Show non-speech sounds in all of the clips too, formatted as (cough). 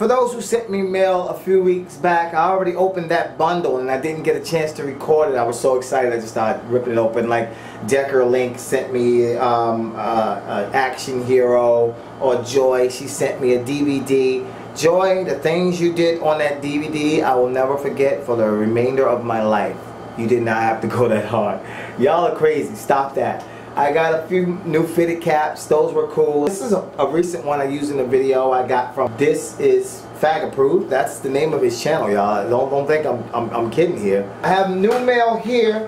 For those who sent me mail a few weeks back, I already opened that bundle and I didn't get a chance to record it. I was so excited I just started ripping it open. Like Decker Link sent me um, uh, uh, Action Hero or Joy. She sent me a DVD. Joy, the things you did on that DVD, I will never forget for the remainder of my life. You did not have to go that hard. Y'all are crazy. Stop that. I got a few new fitted caps. Those were cool. This is a, a, recent one I used in the video I got from This Is Fag Approved. That's the name of his channel, y'all. Don't, don't think I'm, I'm, I'm kidding here. I have new mail here.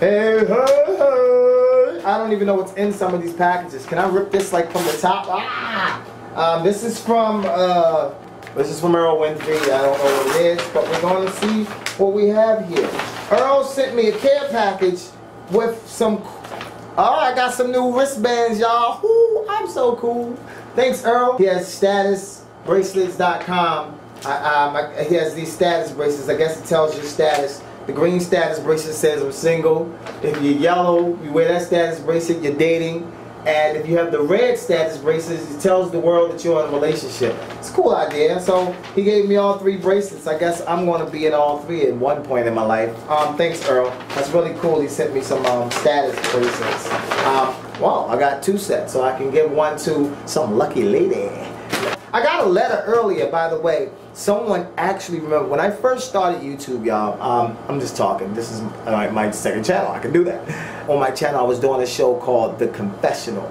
Hey, hey, hey. I don't even know what's in some of these packages. Can I rip this like from the top? Ah! Um, this is from, uh, this is from Earl Winfrey. I don't know what it is, but we're going to see what we have here. Earl sent me a care package with some Oh, I got some new wristbands, y'all. Ooh, I'm so cool. Thanks, Earl. He has statusbracelets.com. Um, he has these status bracelets. I guess it tells your status. The green status bracelet says I'm single. If you're yellow, you wear that status bracelet, you're dating. And if you have the red status bracelets, it tells the world that you're in a relationship. It's a cool idea. So he gave me all three bracelets. I guess I'm going to be in all three at one point in my life. Um, thanks, Earl. That's really cool. He sent me some um, status bracelets. Um, wow, I got two sets, so I can give one to some lucky lady. I got a letter earlier, by the way. Someone actually remember when I first started YouTube, y'all. Um, I'm just talking. This is my second channel. I can do that. On my channel, I was doing a show called The Confessional.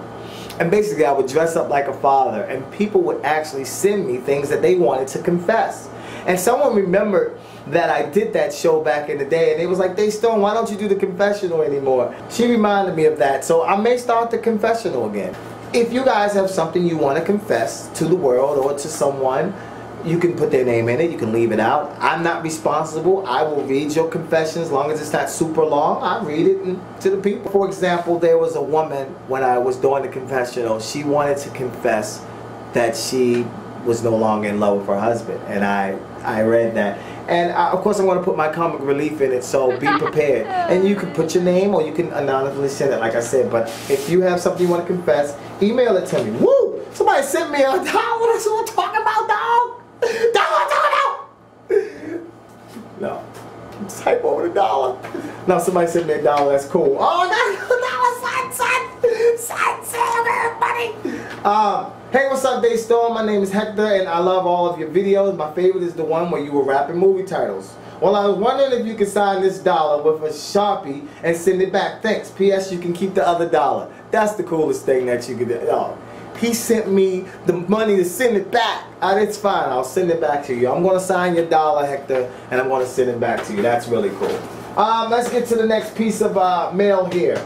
And basically, I would dress up like a father, and people would actually send me things that they wanted to confess. And someone remembered that I did that show back in the day, and it was like, "DeStorm, why don't you do the confessional anymore? She reminded me of that, so I may start the confessional again if you guys have something you want to confess to the world or to someone, you can put their name in it. You can leave it out. I'm not responsible. I will read your confession as long as it's not super long. I read it to the people. For example, there was a woman when I was doing the confessional. She wanted to confess that she was no longer in love with her husband, and I I read that. And I, of course, I'm going to put my comic relief in it, so be prepared. (laughs) and you can put your name or you can anonymously send it, like I said. But if you have something you want to confess, email it to me. Woo! Somebody sent me a (laughs) dog. That's what I'm talking Type over the dollar. No, somebody sent me a dollar. That's cool. Oh, a dollar, son, son. Son, son, everybody. Um, Hey, what's up, DeStorm? My name is Hector, and I love all of your videos. My favorite is the one where you were rapping movie titles. Well, I was wondering if you could sign this dollar with a Sharpie and send it back. Thanks. P.S. You can keep the other dollar. That's the coolest thing that you could do. Oh, he sent me the money to send it back. And it's fine. I'll send it back to you. I'm going to sign your dollar, Hector, and I'm going to send it back to you. That's really cool. Um, let's get to the next piece of uh, mail here.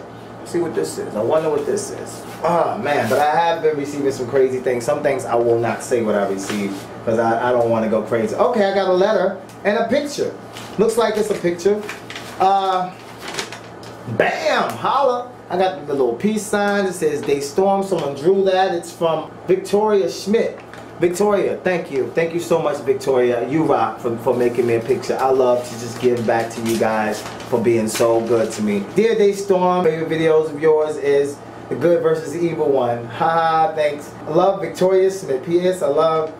See what this is. I wonder what this is. Oh man, but I have been receiving some crazy things. Some things I will not say what I received because I, I don't want to go crazy. Okay, I got a letter and a picture. Looks like it's a picture. Uh, bam, holla. I got the little peace sign that says DeStorm. Someone drew that. It's from Victoria Schmidt. Victoria, thank you. Thank you so much, Victoria. You rock for, for making me a picture. I love to just give back to you guys for being so good to me. Dear DeStorm, favorite videos of yours is the good versus the evil one. Ha! thanks. I love Victoria Smith. P.S. I love.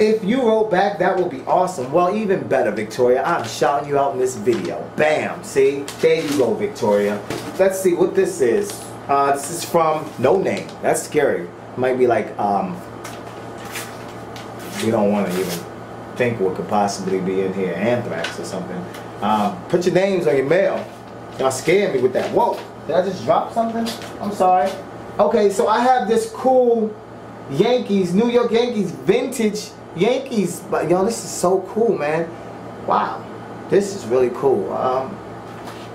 If you wrote back, that would be awesome. Well, even better, Victoria. I'm shouting you out in this video. Bam! See? There you go, Victoria. Let's see what this is. Uh, this is from No Name. That's scary. Might be like, um, we don't want to even think what could possibly be in here. Anthrax or something. Um, put your names on your mail. Y'all scared me with that. Whoa! Did I just drop something? I'm sorry. Okay, so I have this cool Yankees, New York Yankees, vintage Yankees. But y'all, this is so cool, man. Wow, this is really cool. Um,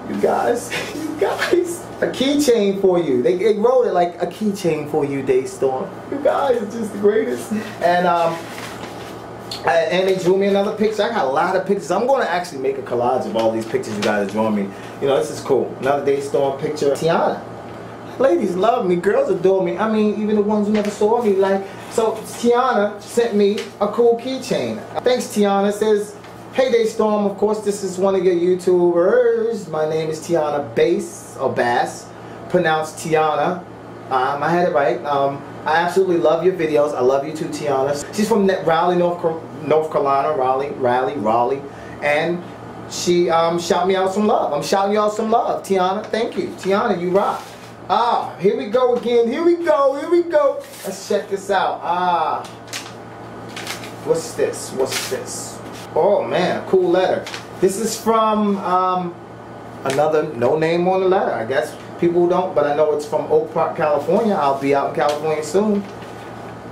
you guys, (laughs) you guys, a keychain for you. They, they wrote it like a keychain for you, DeStorm. You guys are just the greatest. And um, and they drew me another picture. I got a lot of pictures. I'm going to actually make a collage of all these pictures you guys are drawing me. You know, this is cool. Another DeStorm picture. Tiana. Ladies love me. Girls adore me. I mean, even the ones who never saw me. Like, so Tiana sent me a cool keychain. Thanks, Tiana. Says, Hey DeStorm, of course this is one of your YouTubers. My name is Tiana Bass, or Bass, pronounced Tiana. Um, I had it right. Um, I absolutely love your videos. I love you too, Tiana. She's from Raleigh, North, North Carolina. Raleigh, Raleigh, Raleigh. And she um, shout me out some love. I'm shouting y'all some love. Tiana, thank you. Tiana, you rock. Ah, here we go again. Here we go. Here we go. Let's check this out. Ah. What's this? What's this? Oh man, cool letter. This is from um, another no name on the letter. I guess people don't, but I know it's from Oak Park, California. I'll be out in California soon.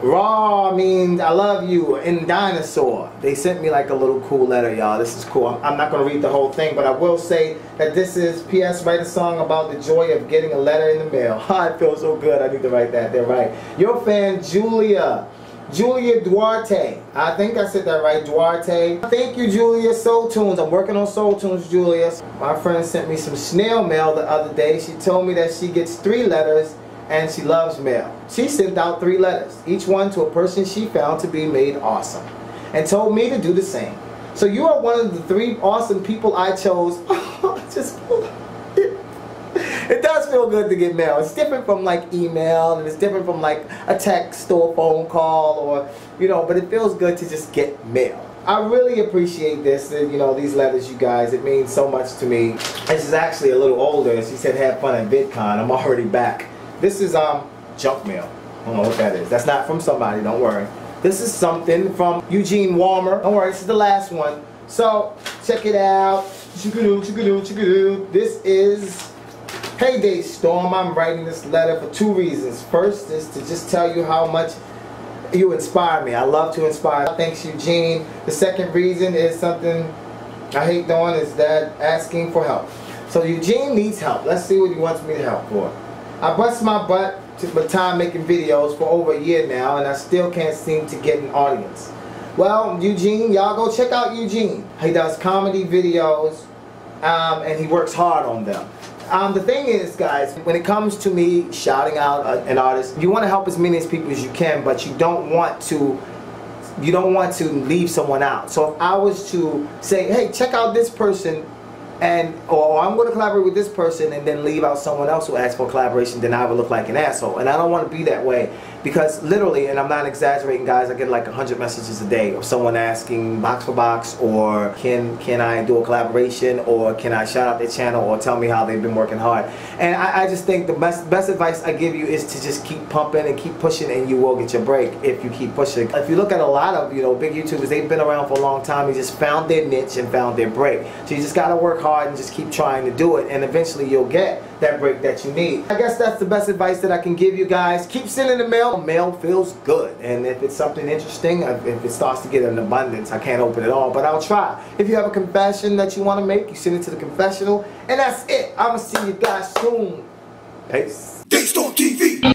Raw means I love you in dinosaur. They sent me like a little cool letter, y'all. This is cool. I'm, not going to read the whole thing, but I will say that this is P.S. Write a song about the joy of getting a letter in the mail. (laughs) I feel so good. I need to write that. They're right. Your fan, Julia. Julia Duarte. I think I said that right, Duarte. Thank you, Julia. Soul Tunes. I'm working on Soul Tunes, Julia. My friend sent me some snail mail the other day. She told me that she gets three letters and she loves mail. She sent out three letters, each one to a person she found to be made awesome, and told me to do the same. So you are one of the three awesome people I chose. (laughs) just it does feel good to get mail. It's different from like email and it's different from like a text or a phone call or you know, but it feels good to just get mail. I really appreciate this, you know, these letters, you guys. It means so much to me. This is actually a little older. and She said, have fun at VidCon. I'm already back. This is um junk mail. I don't know what that is. That's not from somebody, don't worry. This is something from Eugene Walmer. Don't worry, this is the last one. So, check it out. This is Payday Storm. I'm writing this letter for two reasons. First is to just tell you how much you inspire me. I love to inspire. Thanks, Eugene. The second reason is something I hate doing is that asking for help. So Eugene needs help. Let's see what he wants me to help for. I bust my butt to my time making videos for over a year now and I still can't seem to get an audience. Well, Eugene, y'all go check out Eugene. He does comedy videos um, and he works hard on them. Um, the thing is, guys, when it comes to me shouting out an artist, you want to help as many as people as you can, but you don't want to you don't want to leave someone out. So if I was to say, hey, check out this person and or I'm going to collaborate with this person and then leave out someone else who asks for collaboration, then I would look like an asshole. And I don't want to be that way because literally, and I'm not exaggerating, guys, I get like 100 messages a day of someone asking box for box or can can I do a collaboration or can I shout out their channel or tell me how they've been working hard. And I, I just think the best best advice I give you is to just keep pumping and keep pushing and you will get your break if you keep pushing. If you look at a lot of, you know, big YouTubers, they've been around for a long time, they just found their niche and found their break. So you just got to work hard and just keep trying to do it and eventually you'll get that break that you need. I guess that's the best advice that I can give you guys. Keep sending the mail. Mail feels good. And if it's something interesting, if it starts to get an abundance, I can't open it all, but I'll try. If you have a confession that you want to make, you send it to the confessional. And that's it. I'm going to see you guys soon. Peace. DeStorm TV.